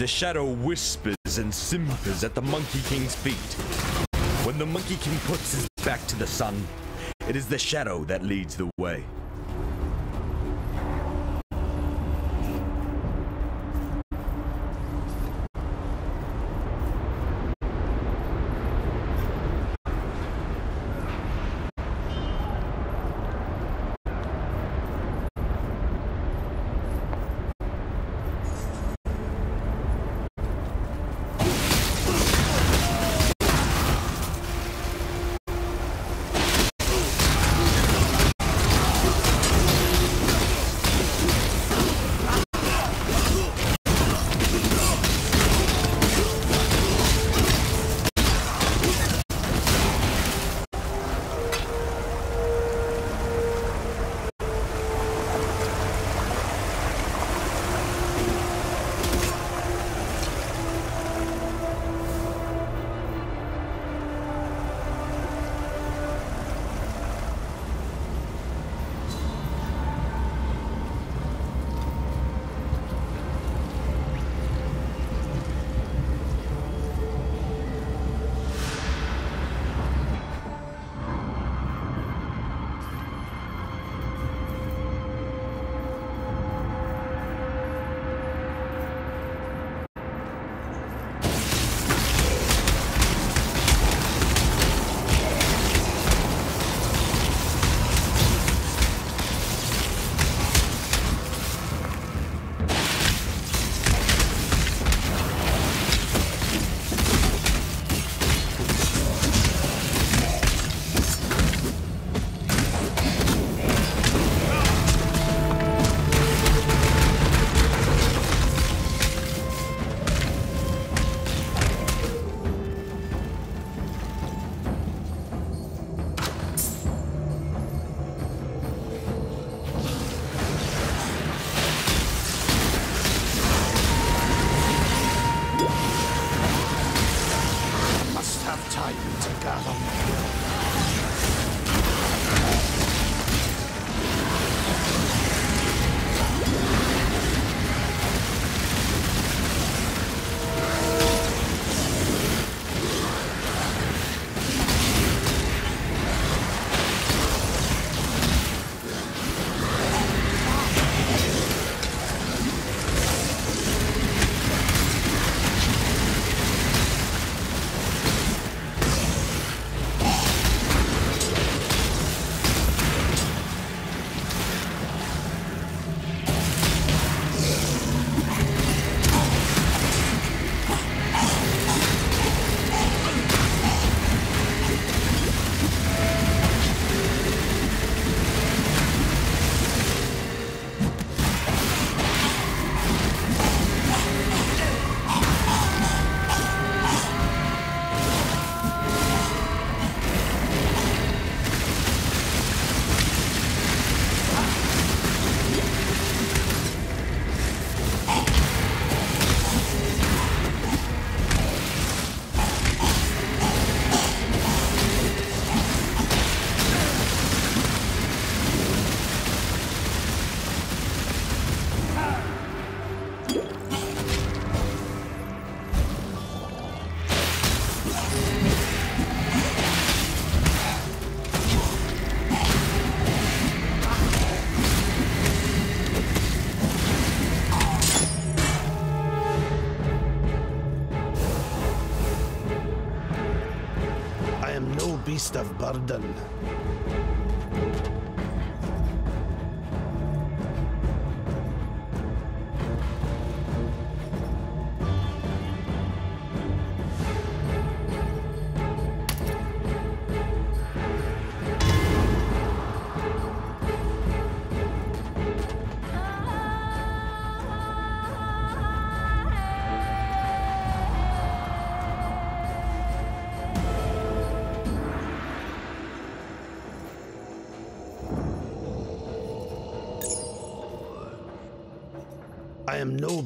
The shadow whispers and simpers at the Monkey King's feet. When the Monkey King puts his back to the sun, it is the shadow that leads the way. No beast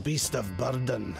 beast of burden.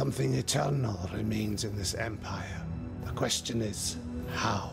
Something eternal remains in this empire. The question is, how?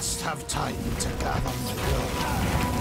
must have time to gather my will.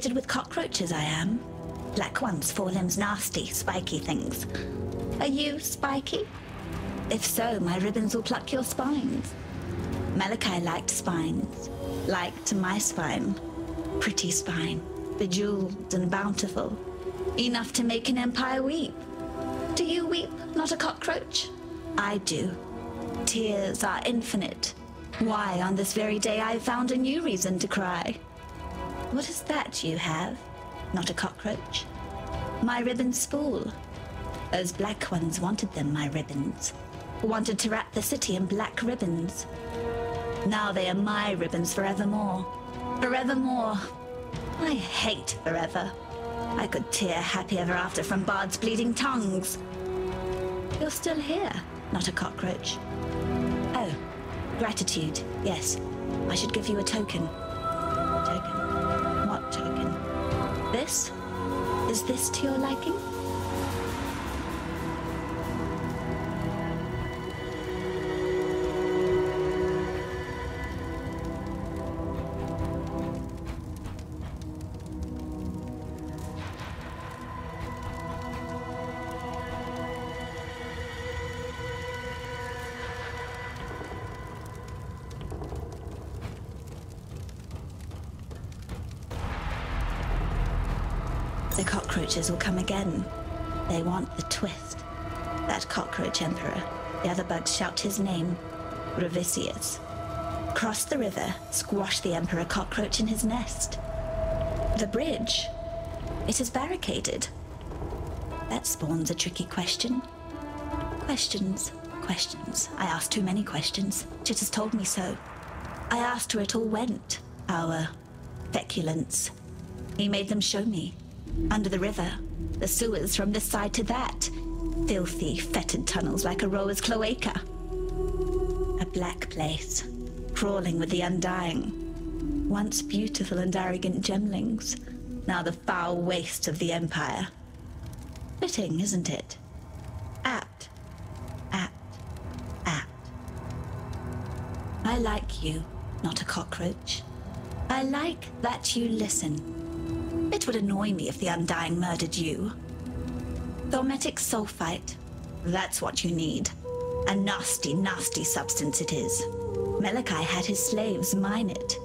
Inundated with cockroaches, I am. Black ones, four limbs, nasty, spiky things. Are you spiky? If so, my ribbons will pluck your spines. Malachai liked spines. Liked my spine. Pretty spine. Bejeweled and bountiful. Enough to make an empire weep. Do you weep, not a cockroach? I do. Tears are infinite. Why, on this very day I found a new reason to cry. What is that you have? Not a cockroach? My ribbon spool. Those black ones wanted them, my ribbons. Wanted to wrap the city in black ribbons. Now they are my ribbons forevermore. Forevermore. I hate forever. I could tear happy ever after from Bard's bleeding tongues. You're still here, not a cockroach. Oh, Gratitude, yes. I should give you a token. Is this to your liking? The cockroaches will come again. They want the twist. That cockroach emperor. The other bugs shout his name. Revisius. Cross the river, squash the emperor cockroach in his nest. The bridge. It is barricaded. That spawns a tricky question. Questions, questions. I asked too many questions. Chitus told me so. I asked where it all went. Our feculence. He made them show me. Under the river. The sewers from this side to that. Filthy, fetid tunnels like a Rhoa's cloaca. A black place. Crawling with the undying. Once beautiful and arrogant gemlings. Now the foul waste of the Empire. Fitting, isn't it? Apt. Apt. Apt. I like you, not a cockroach. I like that you listen. Would annoy me if the Undying murdered you. Thaumetic sulfite. That's what you need. A nasty, nasty substance it is. Malachai had his slaves mine it.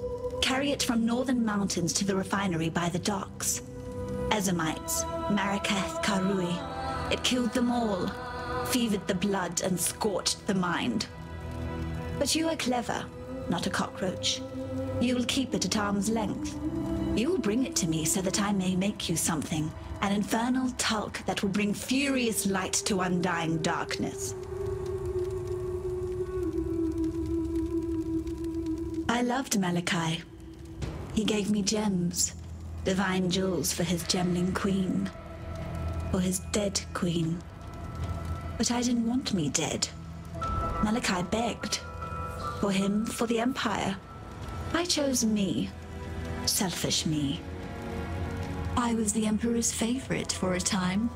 Carry it from northern mountains to the refinery by the docks. Ezomytes, Maraketh, Karui. It killed them all, fevered the blood and scorched the mind. But you are clever, not a cockroach. You'll keep it at arm's length. You'll bring it to me so that I may make you something. An infernal talc that will bring furious light to undying darkness. I loved Malachai. He gave me gems, divine jewels for his gemling queen, for his dead queen. But I didn't want me dead. Malachai begged. For him, for the Empire. I chose me. Selfish me. I was the Emperor's favorite for a time.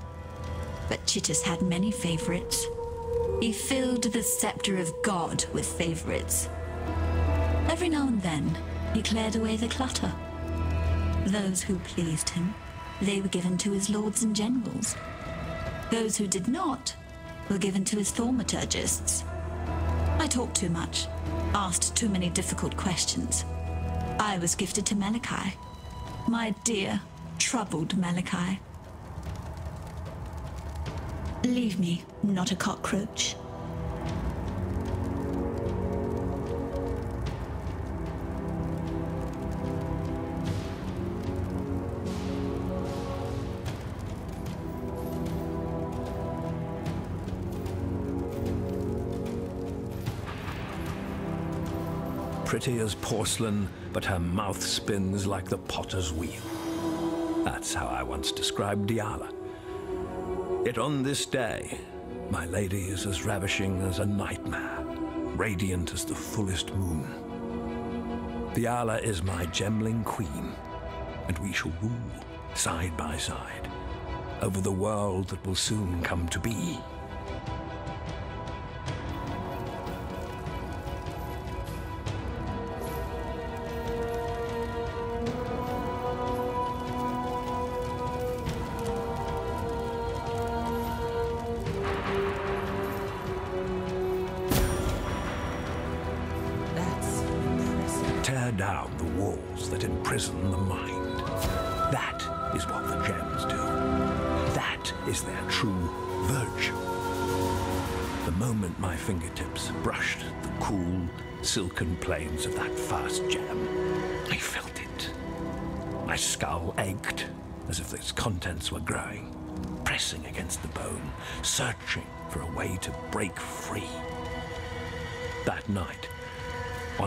But Chitus had many favorites. He filled the scepter of God with favorites. Every now and then, he cleared away the clutter. Those who pleased him, they were given to his lords and generals. Those who did not were given to his thaumaturgists. I talked too much, asked too many difficult questions. I was gifted to Malachai, my dear, troubled Malachai. Leave me, not a cockroach. Pretty as porcelain, but her mouth spins like the potter's wheel. That's how I once described Dialla. Yet on this day, my lady is as ravishing as a nightmare, radiant as the fullest moon. Dialla is my gemling queen, and we shall rule side by side over the world that will soon come to be.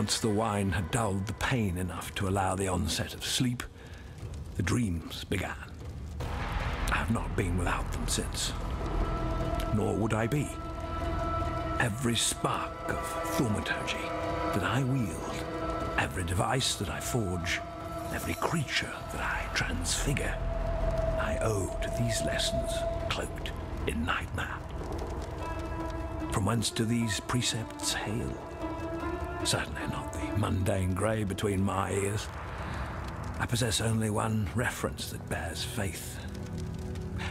Once the wine had dulled the pain enough to allow the onset of sleep, the dreams began. I have not been without them since, nor would I be. Every spark of thaumaturgy that I wield, every device that I forge, every creature that I transfigure, I owe to these lessons cloaked in nightmare. From whence do these precepts hail? Certainly not the mundane grey between my ears. I possess only one reference that bears faith.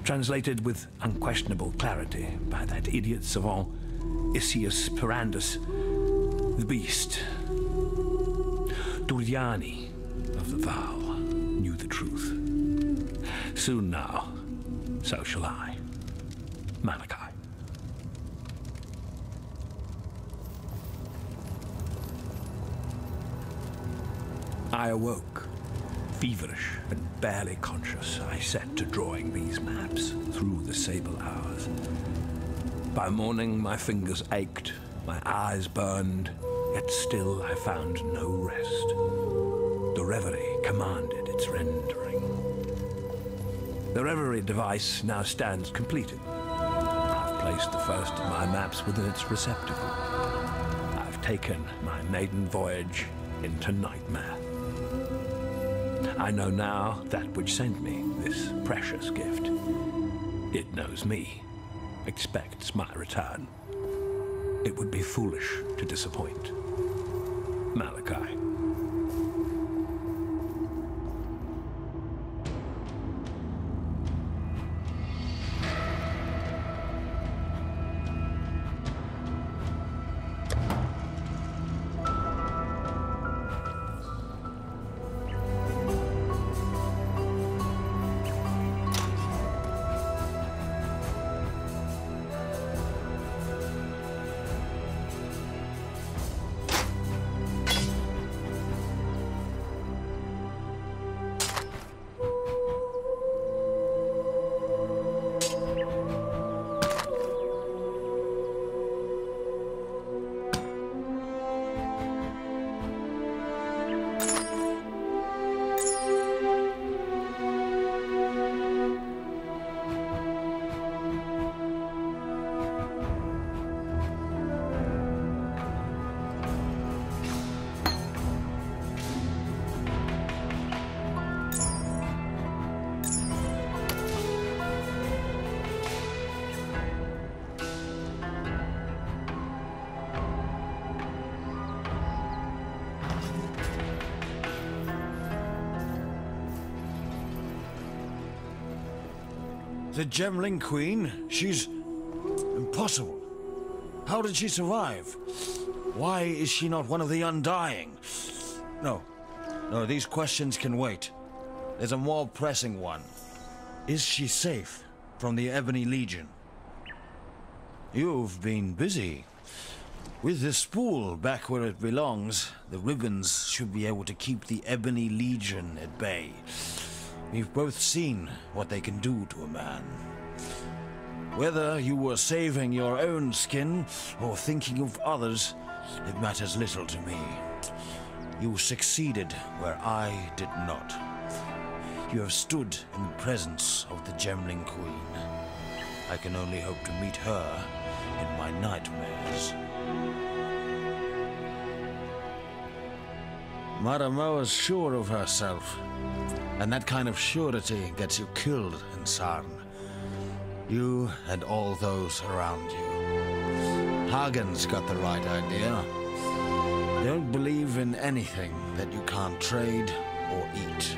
Translated with unquestionable clarity by that idiot savant, Isius Perandus, the beast. Doryani of the Vaal knew the truth. Soon now, so shall I. Malachai. I awoke. Feverish and barely conscious, I set to drawing these maps through the sable hours. By morning, my fingers ached, my eyes burned, yet still I found no rest. The reverie commanded its rendering. The reverie device now stands completed. I've placed the first of my maps within its receptacle. I've taken my maiden voyage into nightmare. I know now that which sent me this precious gift. It knows me, expects my return. It would be foolish to disappoint. Malachai. The Gemling Queen? She's... impossible. How did she survive? Why is she not one of the Undying? No. No, these questions can wait. There's a more pressing one. Is she safe from the Ebony Legion? You've been busy. With the spool back where it belongs, the ribbons should be able to keep the Ebony Legion at bay. We've both seen what they can do to a man. Whether you were saving your own skin or thinking of others, it matters little to me. You succeeded where I did not. You have stood in the presence of the Gemling Queen. I can only hope to meet her in my nightmares. Maramoa is sure of herself. And that kind of surety gets you killed in Sarn. You and all those around you. Hargan's got the right idea. Don't believe in anything that you can't trade or eat.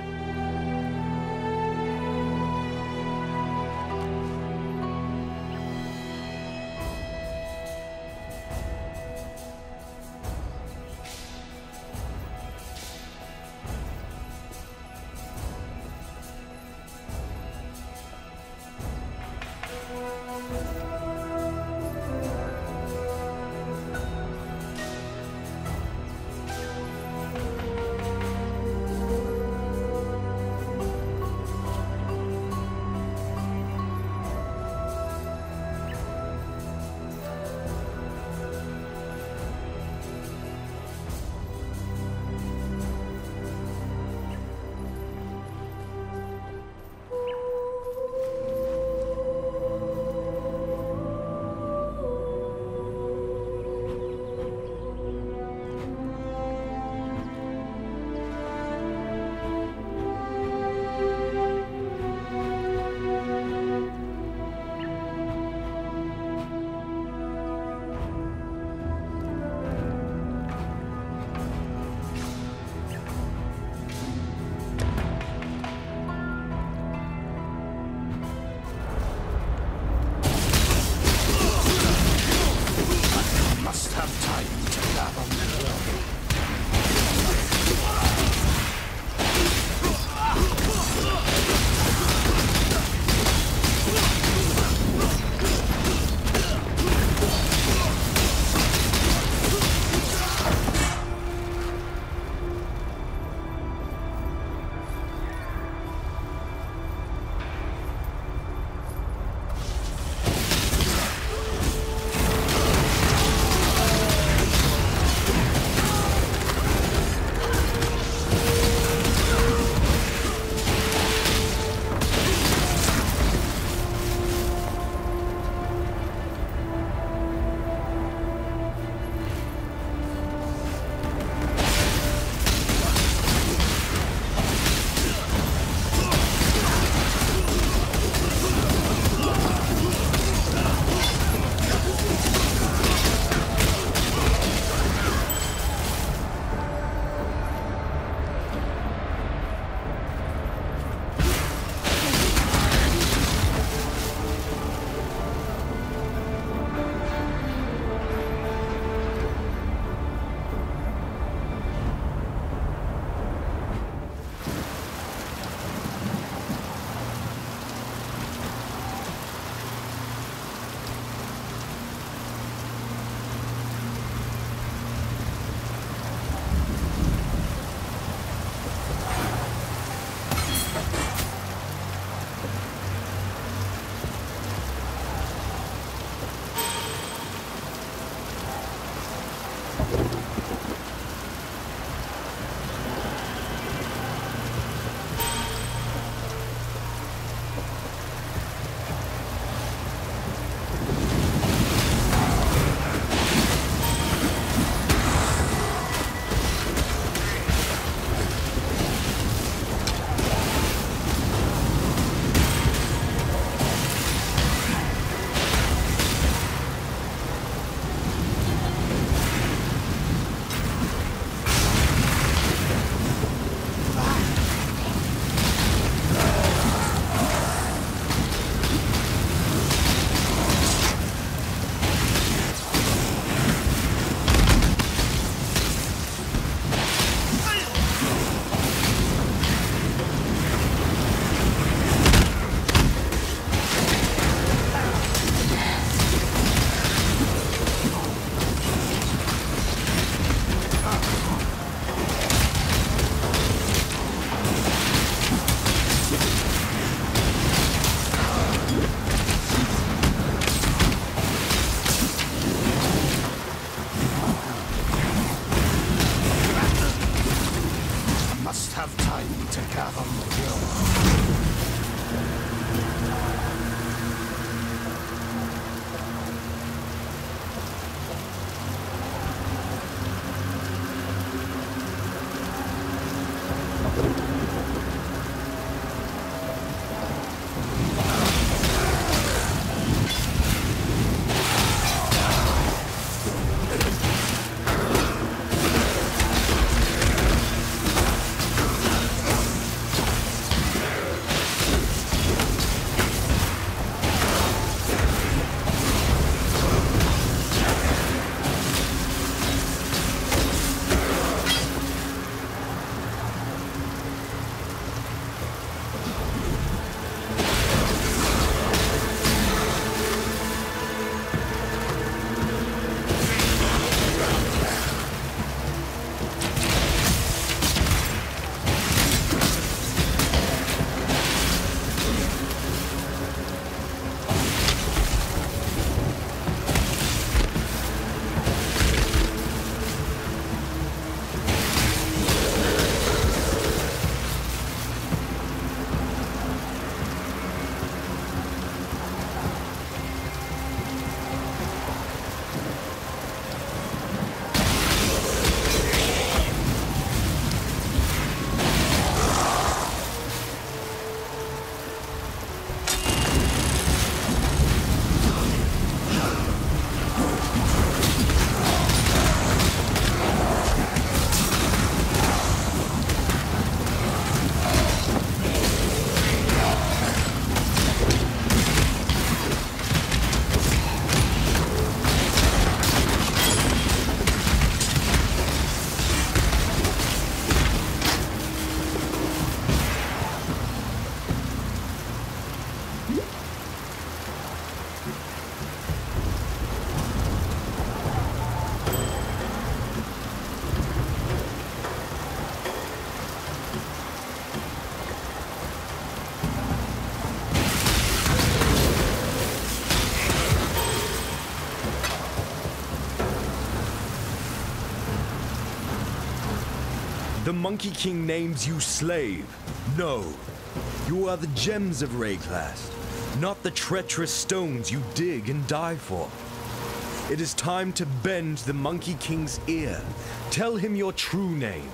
Monkey King names you slave. No. You are the gems of Wraeclast, not the treacherous stones you dig and die for. It is time to bend the Monkey King's ear. Tell him your true name.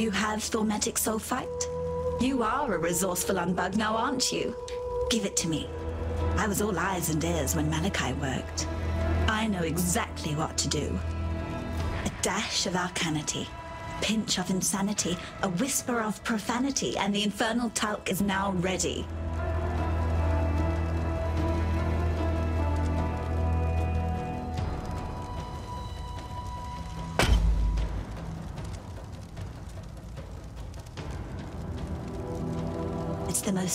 You have thaumetic sulfite? You are a resourceful unbug now, aren't you? Give it to me. I was all eyes and ears when Malachai worked. I know exactly what to do. A dash of arcanity, a pinch of insanity, a whisper of profanity, and the infernal talc is now ready.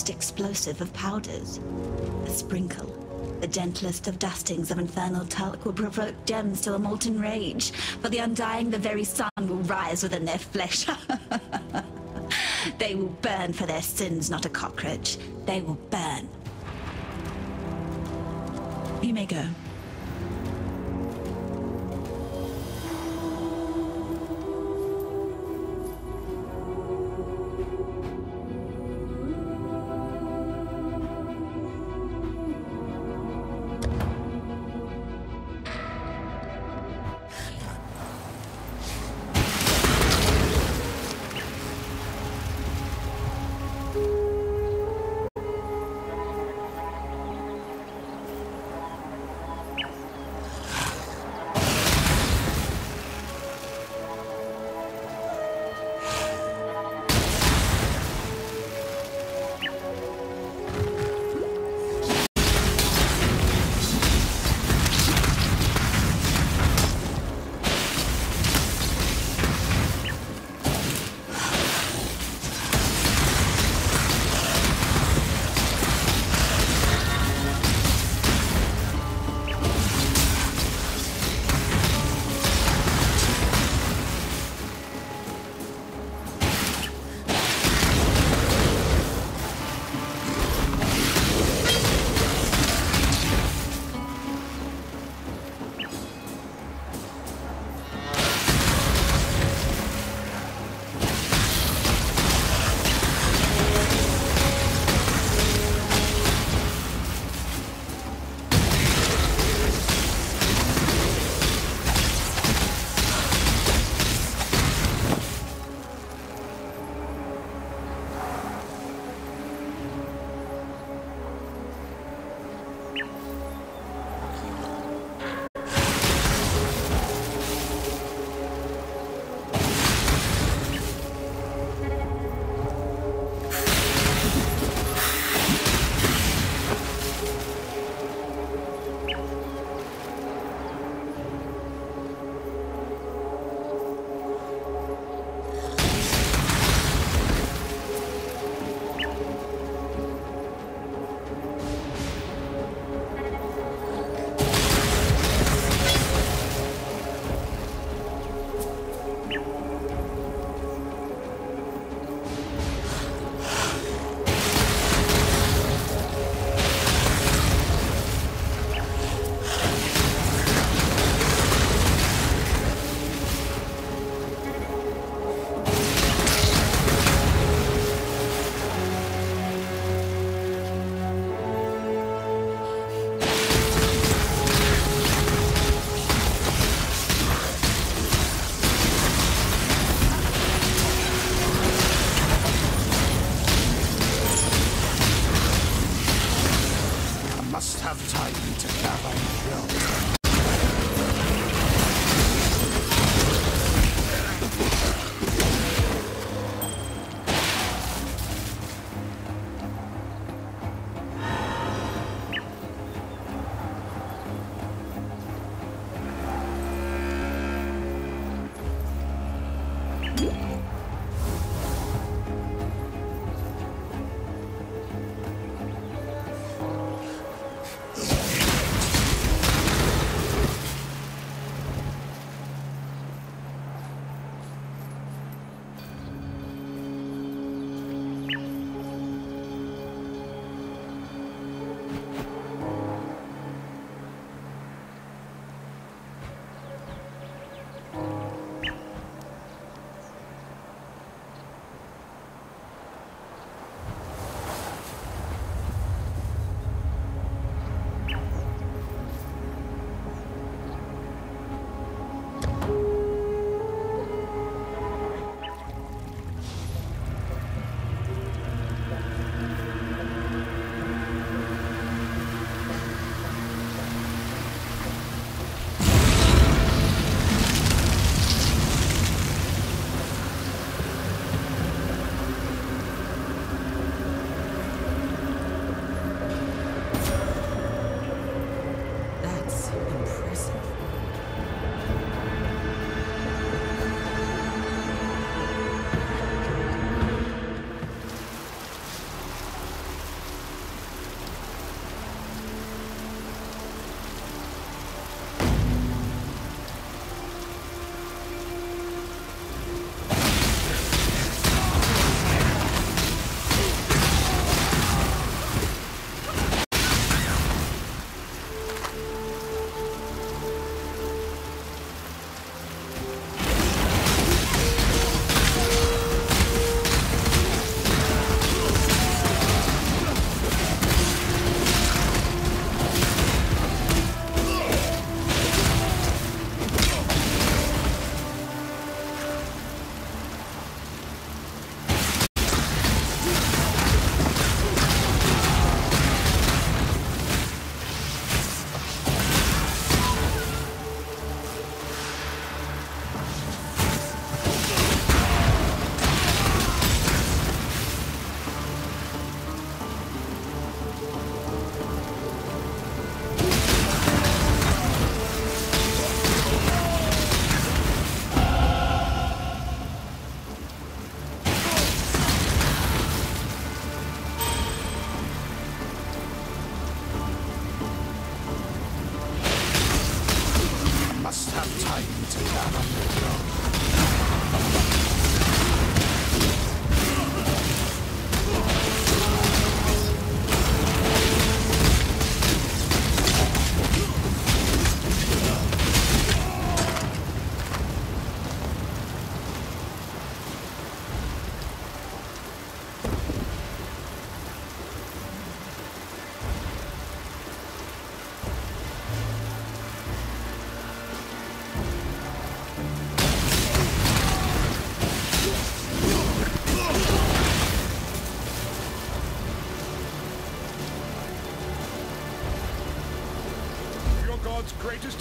Most explosive of powders. A sprinkle, the gentlest of dustings of infernal talc will provoke gems to a molten rage. For the undying, the very sun will rise within their flesh. they will burn for their sins, not a cockroach. They will burn. You may go.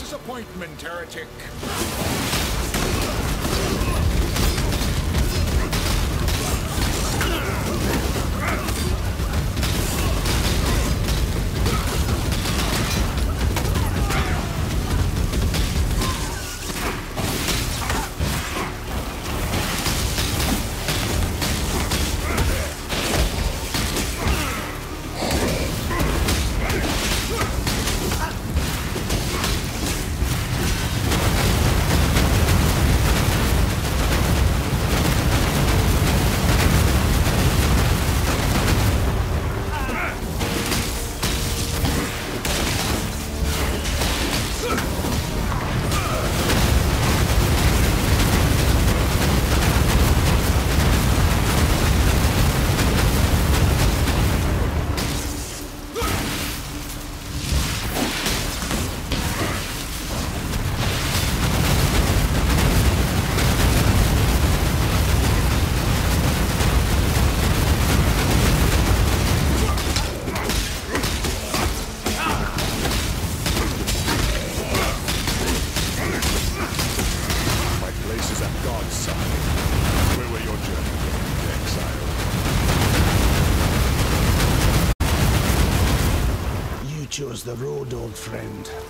Disappointment, heretic. The road, old friend.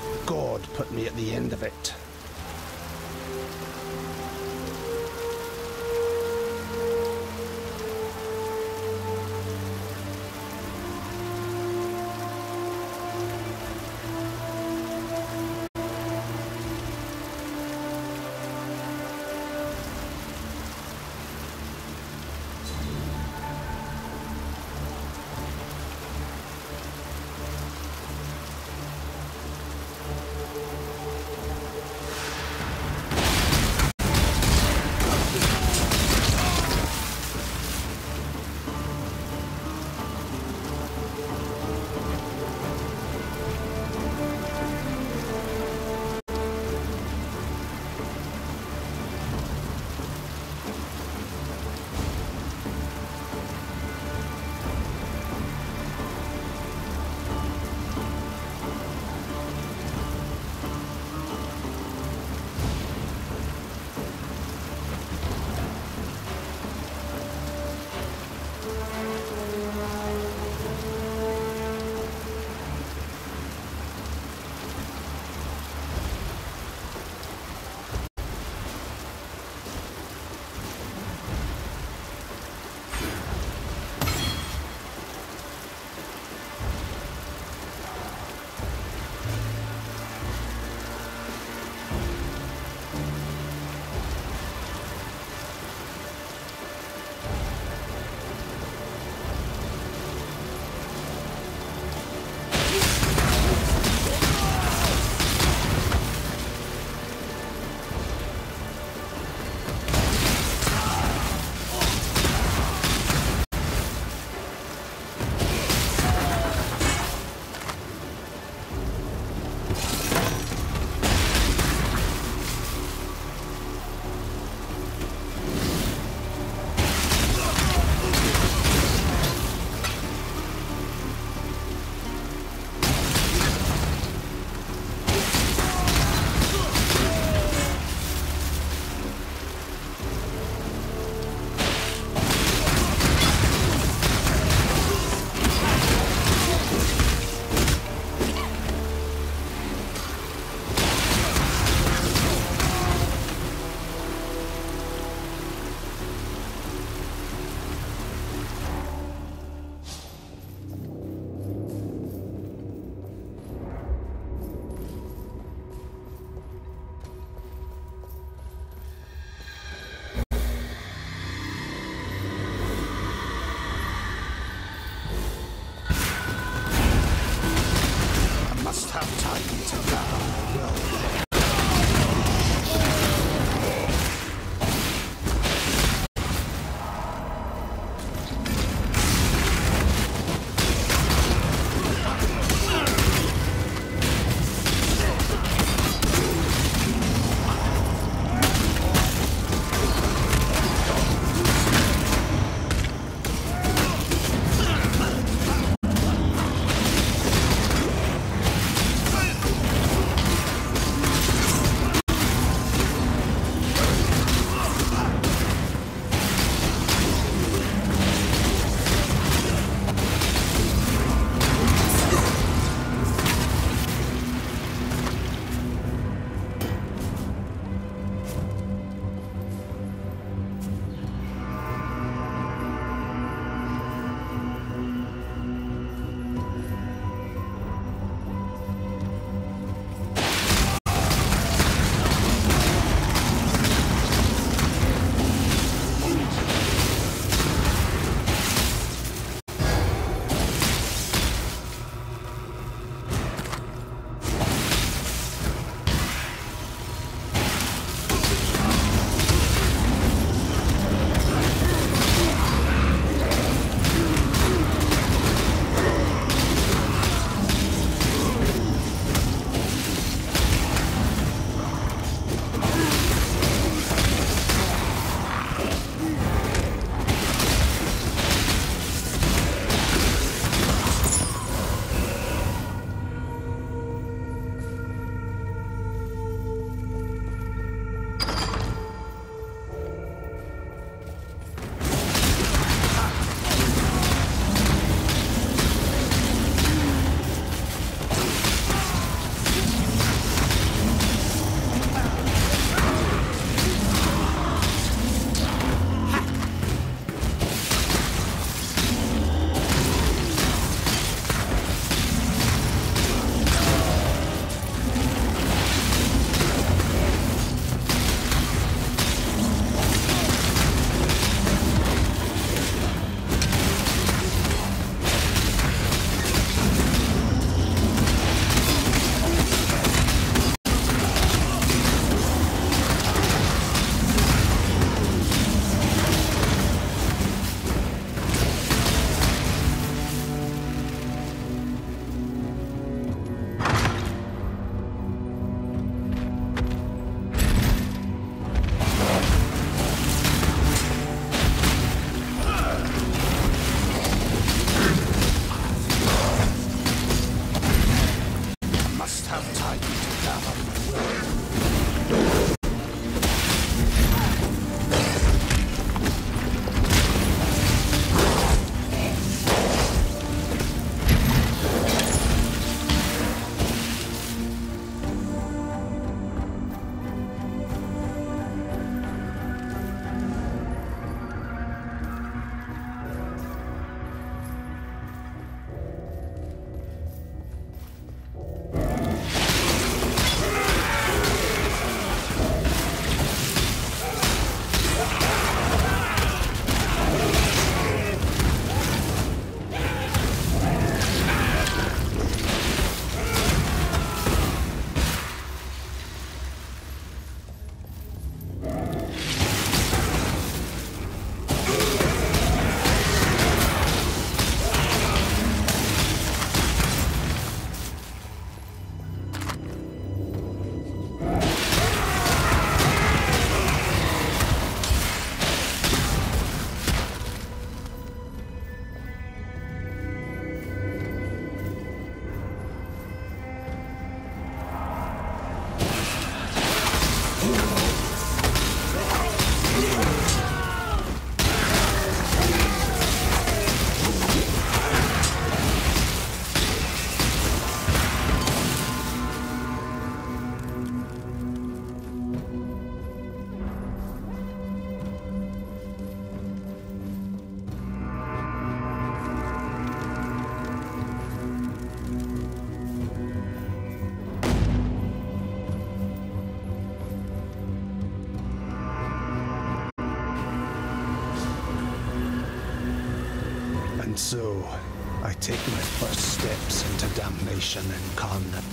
Damnation incarnate.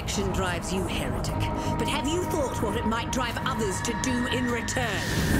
Conviction drives you, heretic. But have you thought what it might drive others to do in return?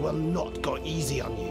will not go easy on you.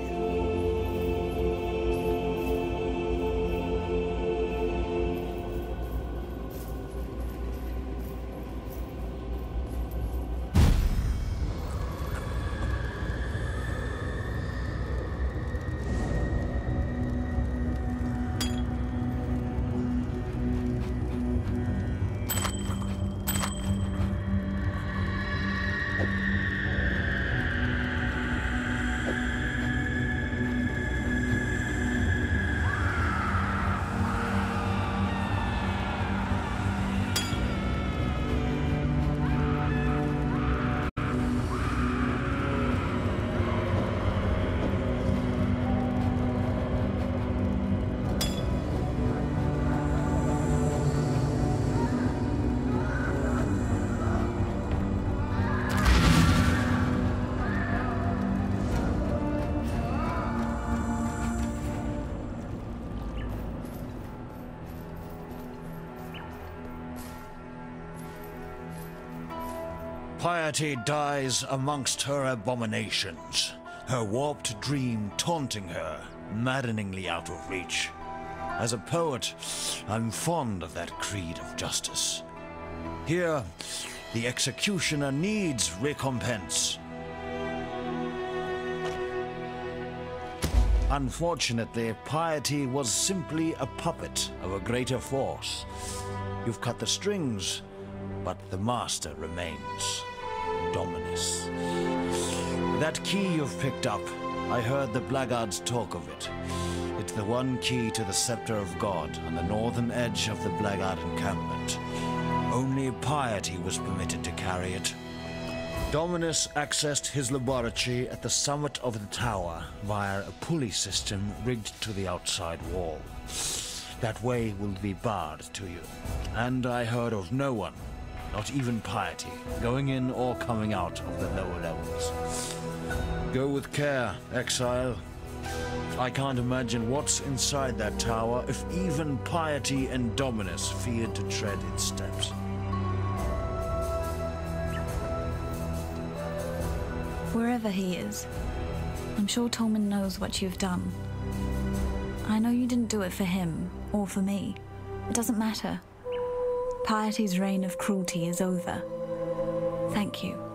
Piety dies amongst her abominations, her warped dream taunting her, maddeningly out of reach. As a poet, I'm fond of that creed of justice. Here, the executioner needs recompense. Unfortunately, piety was simply a puppet of a greater force. You've cut the strings, but the master remains. Dominus. That key you've picked up, I heard the blackguards talk of it. It's the one key to the scepter of God on the northern edge of the blackguard encampment. Only piety was permitted to carry it. Dominus accessed his laboratory at the summit of the tower via a pulley system rigged to the outside wall. That way will be barred to you. And I heard of no one, not even piety, going in or coming out of the lower levels. Go with care, exile. I can't imagine what's inside that tower if even piety and Dominus feared to tread its steps. Wherever he is, I'm sure Tolman knows what you've done. I know you didn't do it for him or for me. It doesn't matter. Piety's reign of cruelty is over. Thank you.